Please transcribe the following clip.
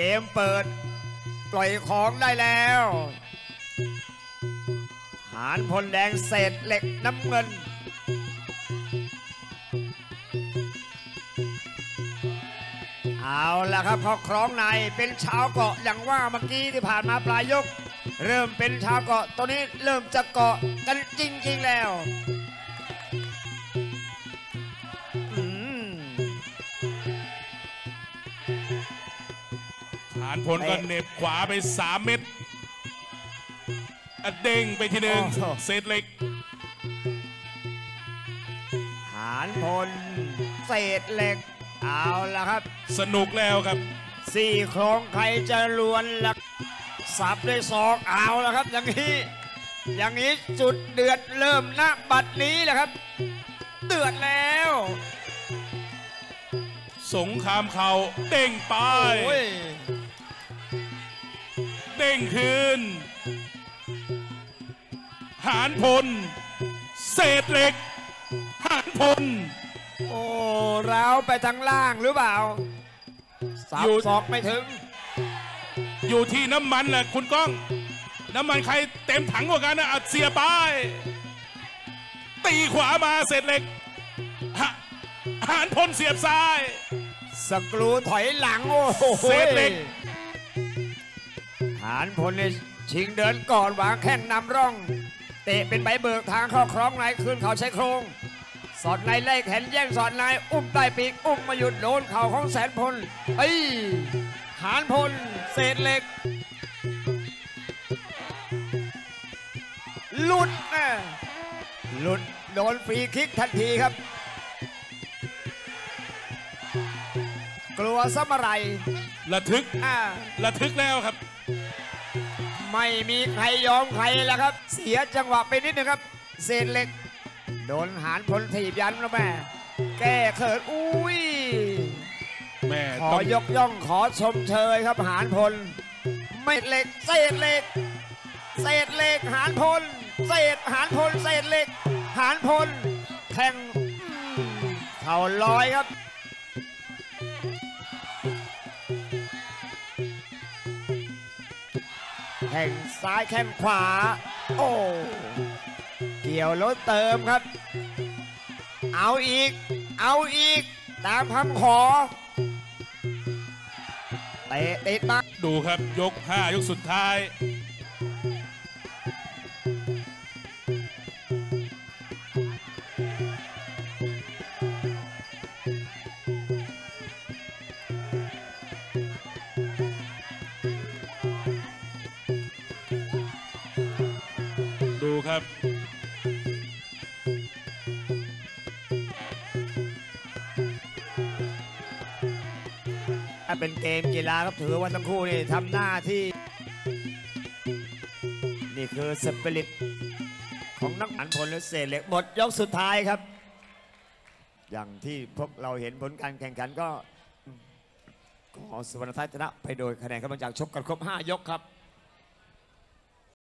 เกมเปิด ปล่อยของได้แล้ว หานพลแดงเศษเหล็กน้ำเงิน เอาละครับเขาคล้องในเป็นชาวเกาะอย่างว่าเมื่อกี้ที่ผ่านมาปลายยก เริ่มเป็นชาวเกาะตัวนี้เริ่มจะเกาะกันจริงๆแล้วานพลก็เหน็บขวาไป 3 เม็ดอะเด้งไปทีหนึ่งเศษเหล็ก หานพลเศษเหล็ก เอาละครับ สนุกแล้วครับ สี่โครงใครจะลวนละสับด้วยศอกเอาละครับ อย่างนี้ อย่างนี้จุดเดือดเริ่มณบัดนี้แหละครับ เดือดแล้วสงครามเขาเด้งไป โอ้ย เด้งคืน หานพล เศษเหล็ก หานพล โอ้ร้าวไปทางล่างหรือเปล่าสับอยู่ ศอกไม่ถึง อยู่ที่น้ำมันแหละคุณก้อง น้ำมันใครเต็มถังกว่ากันนะอัดเสียไปตีขวามาเศษเหล็กหะหานพลเสียบซ้าย สกรูถอยหลัง โอ้โหเซฟเหล็กหานพลเนี่ยชิงเดินก่อนวางแข้งนำร่อง เตะเป็นใบเบิกทางเข้าคล้องในคืนเขาใช้โครง สอดในไล่แขนแย่งสอดในอุ้มใต้ปีกอุ้มมาหยุดโดนเข่าของแสนพลเอ้ยหานพลเศษเหล็กหลุดนะหลุดโดนฟรีคิกทันทีครับ กลัวซะเมื่อไหรระทึกอ่าระทึกแล้วครับ ไม่มีใครยอมใครแล้วครับ เสียจังหวะไปนิดนึงครับ เศษเหล็ก โดนหานพลถีบยันแล้วแม่แก้เขินอุ้ยแม่ขอต้องยกย่องขอชมเชยครับหานพลไม่เหล็กเศษเหล็ก เศษเหล็กหานพลเศษหานพลเศษเหล็ก หานพลแทงอืมเข่าลอยครับ ข่งซ้ายแข้งขวา โอ้เกี่ยวแล้วเติมครับ เอาอีก เอาอีก ตามคำขอเตะติดมาดูครับยก 5 ยกสุดท้าย ครับ ถ้าเป็นเกมกีฬาครับถือว่าทั้งคู่นี่ทำหน้าที่ นี่คือสปิริตของนักหันพลและเศษเหล็กหมดยกสุดท้ายครับ อย่างที่พวกเราเห็นผลการแข่งขันก็ขอสุวรรณทัศน์ชนะไปโดยคะแนนกำลังจากชกกันครบ 5 ยกครับ